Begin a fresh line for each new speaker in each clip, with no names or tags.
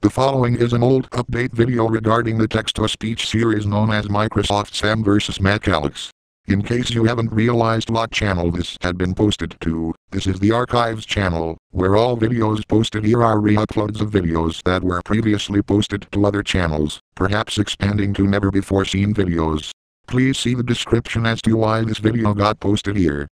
The following is an old update video regarding the text-to-speech series known as Microsoft Sam vs. Mac Alex. In case you haven't realized what channel this had been posted to, this is the Archives channel, where all videos posted here are re-uploads of videos that were previously posted to other channels, perhaps expanding to never-before-seen videos. Please see the description as to why this video got posted here.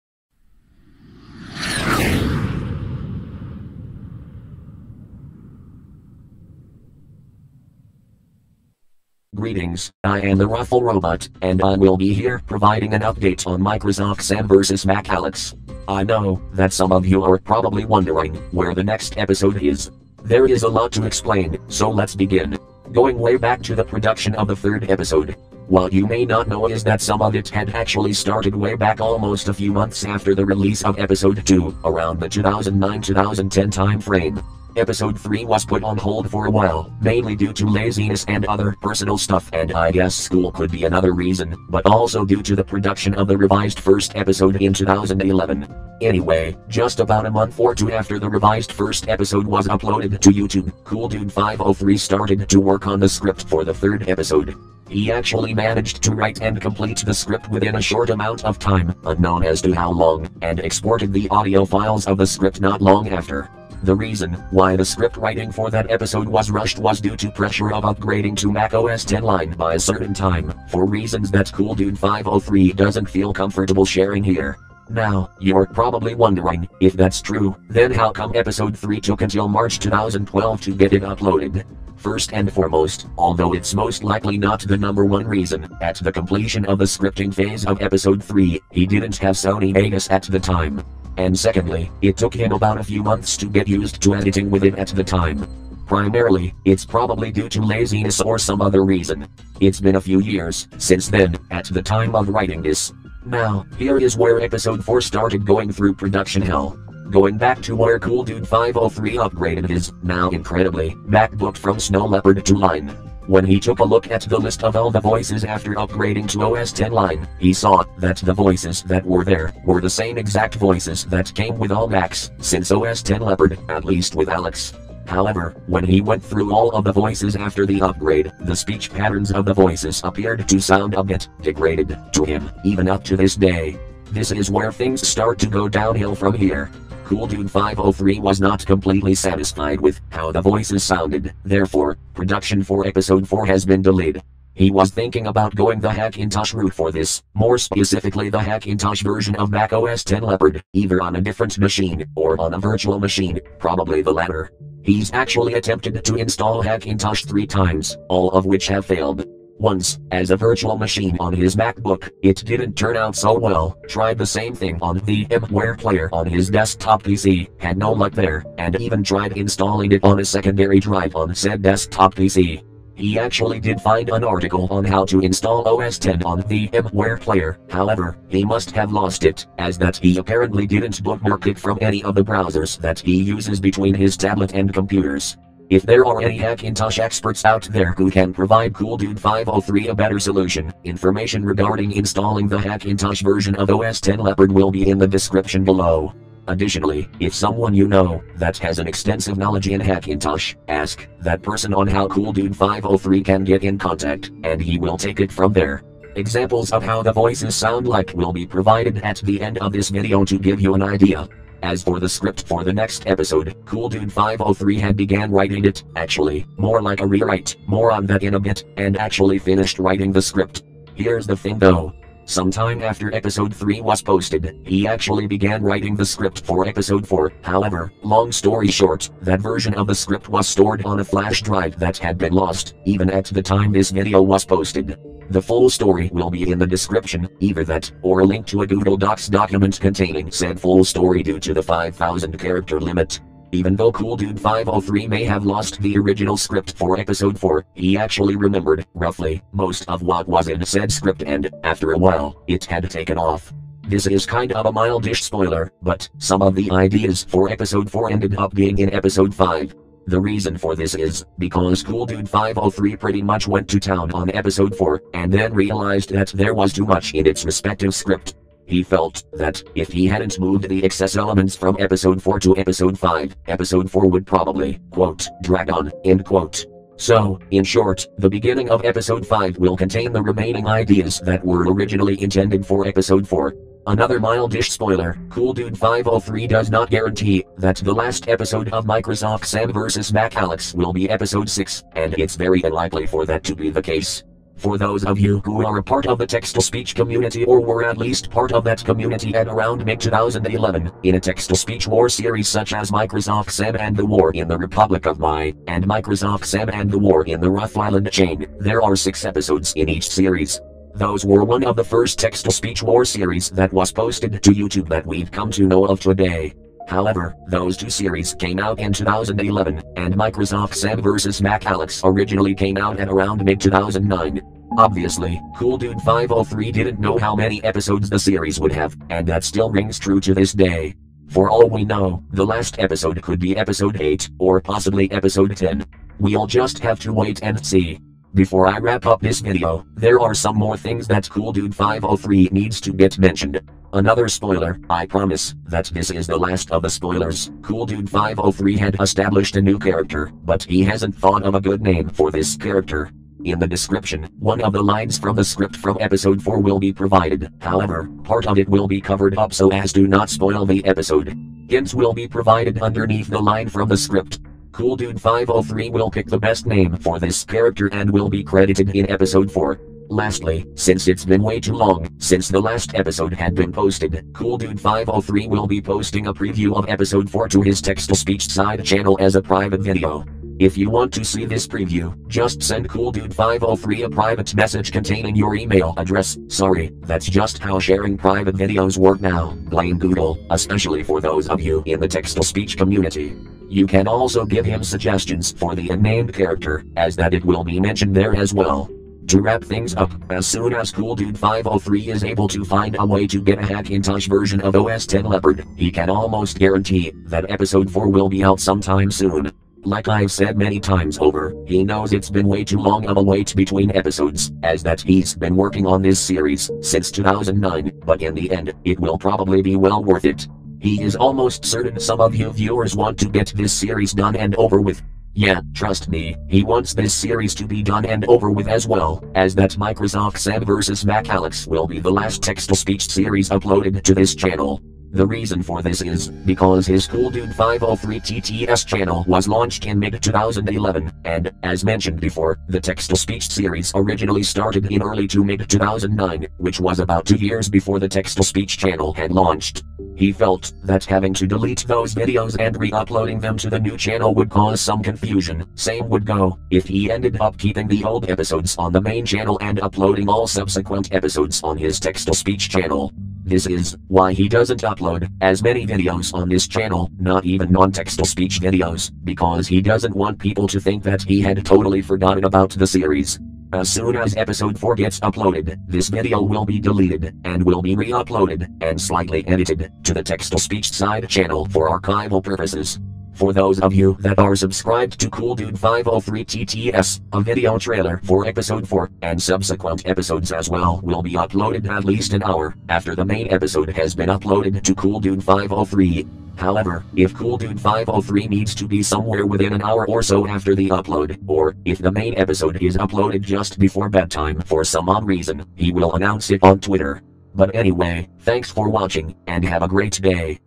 Greetings, I am the Ruffle Robot, and I will be here providing an update on Microsoft Sam vs. Mac Alex. I know that some of you are probably wondering where the next episode is. There is a lot to explain, so let's begin. Going way back to the production of the third episode. What you may not know is that some of it had actually started way back almost a few months after the release of episode 2, around the 2009-2010 time frame. Episode 3 was put on hold for a while, mainly due to laziness and other personal stuff and I guess school could be another reason, but also due to the production of the revised first episode in 2011. Anyway, just about a month or two after the revised first episode was uploaded to YouTube, Cool Dude 503 started to work on the script for the third episode. He actually managed to write and complete the script within a short amount of time, unknown as to how long, and exported the audio files of the script not long after. The reason why the script writing for that episode was rushed was due to pressure of upgrading to Mac OS 10 Lion by a certain time, for reasons that Cool Dude 503 doesn't feel comfortable sharing here. Now, you're probably wondering, if that's true, then how come episode 3 took until March 2012 to get it uploaded? First and foremost, although it's most likely not the number one reason, at the completion of the scripting phase of episode 3, he didn't have Sony Vegas at the time. And secondly, it took him about a few months to get used to editing with it at the time. Primarily, it's probably due to laziness or some other reason. It's been a few years since then, at the time of writing this. Now, here is where episode 4 started going through production hell. Going back to where Cool Dude 503 upgraded his, now incredibly, MacBook from Snow Leopard to Lion. When he took a look at the list of all the voices after upgrading to OS 10 Lion, he saw that the voices that were there were the same exact voices that came with all Macs since OS 10 Leopard, at least with Alex. However, when he went through all of the voices after the upgrade, the speech patterns of the voices appeared to sound a bit degraded to him, even up to this day. This is where things start to go downhill from here. Cool Dude 503 was not completely satisfied with how the voices sounded, therefore, production for episode 4 has been delayed. He was thinking about going the Hackintosh route for this, more specifically the Hackintosh version of Mac OS X Leopard, either on a different machine, or on a virtual machine, probably the latter. He's actually attempted to install Hackintosh three times, all of which have failed. Once, as a virtual machine on his MacBook, it didn't turn out so well, tried the same thing on the VMware player on his desktop PC, had no luck there, and even tried installing it on a secondary drive on said desktop PC. He actually did find an article on how to install OS 10 on the VMware player, however, he must have lost it, as that he apparently didn't bookmark it from any of the browsers that he uses between his tablet and computers. If there are any Hackintosh experts out there who can provide Cool Dude 503 a better solution, information regarding installing the Hackintosh version of OS 10 Leopard will be in the description below. Additionally, if someone you know that has an extensive knowledge in Hackintosh, ask that person on how Cool Dude 503 can get in contact, and he will take it from there. Examples of how the voices sound like will be provided at the end of this video to give you an idea. As for the script for the next episode, Cool Dude 503 had began writing it, actually, more like a rewrite, more on that in a bit, and actually finished writing the script. Here's the thing though. Sometime after episode 3 was posted, he actually began writing the script for episode 4. However, long story short, that version of the script was stored on a flash drive that had been lost, even at the time this video was posted. The full story will be in the description, either that, or a link to a Google Docs document containing said full story due to the 5000 character limit. Even though Cool Dude 503 may have lost the original script for episode 4, he actually remembered, roughly, most of what was in said script and, after a while, it had taken off. This is kind of a mildish spoiler, but some of the ideas for episode 4 ended up being in episode 5. The reason for this is because Cool Dude 503 pretty much went to town on episode 4 and then realized that there was too much in its respective script. He felt that if he hadn't moved the excess elements from episode 4 to episode 5, episode 4 would probably, quote, drag on, end quote. So, in short, the beginning of episode 5 will contain the remaining ideas that were originally intended for episode 4. Another mildish spoiler, Cool Dude 503 does not guarantee that the last episode of Microsoft Sam vs. Mac Alex will be episode 6, and it's very unlikely for that to be the case. For those of you who are a part of the text-to-speech community or were at least part of that community at around mid-2011, in a text-to-speech war series such as Microsoft Sam and the War in the Republic of My, and Microsoft Sam and the War in the Rough Island Chain, there are six episodes in each series. Those were one of the first text-to-speech war series that was posted to YouTube that we've come to know of today. However, those two series came out in 2011, and Microsoft Sam vs. Mac Alex originally came out at around mid 2009. Obviously, Cool Dude 503 didn't know how many episodes the series would have, and that still rings true to this day. For all we know, the last episode could be episode 8, or possibly episode 10. We'll just have to wait and see. Before I wrap up this video, there are some more things that Cool Dude 503 needs to get mentioned. Another spoiler, I promise, that this is the last of the spoilers. Cool Dude 503 had established a new character, but he hasn't thought of a good name for this character. In the description, one of the lines from the script from episode 4 will be provided, however, part of it will be covered up so as to not spoil the episode. Hints will be provided underneath the line from the script. Cool Dude 503 will pick the best name for this character and will be credited in episode 4. Lastly, since it's been way too long since the last episode had been posted, Cool Dude 503 will be posting a preview of episode 4 to his text-to-speech side channel as a private video. If you want to see this preview, just send Cool Dude 503 a private message containing your email address. Sorry, that's just how sharing private videos work now. Blame Google, especially for those of you in the text-to-speech community. You can also give him suggestions for the unnamed character, as that it will be mentioned there as well. To wrap things up, as soon as Cool Dude 503 is able to find a way to get a Hackintosh version of OS 10 Leopard, he can almost guarantee that episode 4 will be out sometime soon. Like I've said many times over, he knows it's been way too long of a wait between episodes, as that he's been working on this series since 2009, but in the end, it will probably be well worth it. He is almost certain some of you viewers want to get this series done and over with. Yeah, trust me, he wants this series to be done and over with as well, as that Microsoft Sam vs. Mac Alex will be the last text-to-speech series uploaded to this channel. The reason for this is because his Cool Dude 503 TTS channel was launched in mid 2011, and, as mentioned before, the text to speech series originally started in early to mid 2009, which was about two years before the text to speech channel had launched. He felt that having to delete those videos and re uploading them to the new channel would cause some confusion. Same would go if he ended up keeping the old episodes on the main channel and uploading all subsequent episodes on his text to speech channel. This is why he doesn't upload as many videos on this channel, not even non-text-to-speech videos, because he doesn't want people to think that he had totally forgotten about the series. As soon as episode 4 gets uploaded, this video will be deleted, and will be re-uploaded, and slightly edited, to the text-to-speech side channel for archival purposes. For those of you that are subscribed to Cool Dude 503 TTS, a video trailer for episode 4 and subsequent episodes as well will be uploaded at least an hour after the main episode has been uploaded to Cool Dude 503. However, if Cool Dude 503 needs to be somewhere within an hour or so after the upload, or if the main episode is uploaded just before bedtime for some odd reason, he will announce it on Twitter. But anyway, thanks for watching, and have a great day.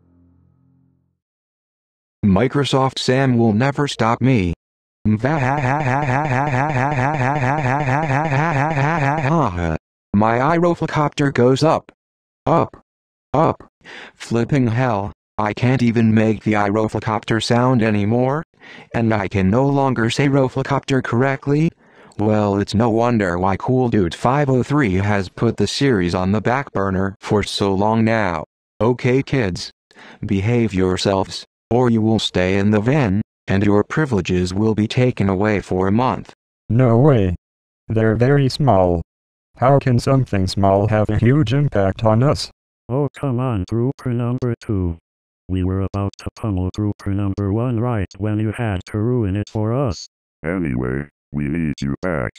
Microsoft Sam will never stop me. My aeroflocopter goes up. Up. Up. Flipping hell. I can't even make the aeroflocopter sound anymore. And I can no longer say roflocopter correctly. Well, it's no wonder why Cool Dude 503 has put the series on the back burner for so long now. Okay kids. Behave yourselves or you will stay in the van, and your privileges will be taken away for a month.
No way. They're very small. How can something small have a huge impact on us?
Oh come on trooper number 2. We were about to pummel trooper number 1 right when you had to ruin it for us.
Anyway, we need you back.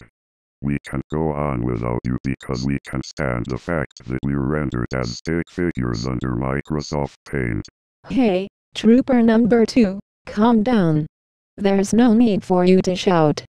We can't go on without you because we can't stand the fact that we're rendered as stick figures under Microsoft Paint.
Hey, trooper number two, calm down. There's no need for you to shout.